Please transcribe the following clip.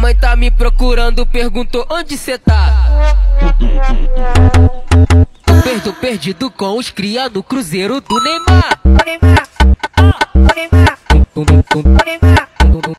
mãe tá me procurando, perguntou onde cê tá. Perdo perdido com os cria do cruzeiro do Neymar. Neymar. Ah, Neymar. Neymar.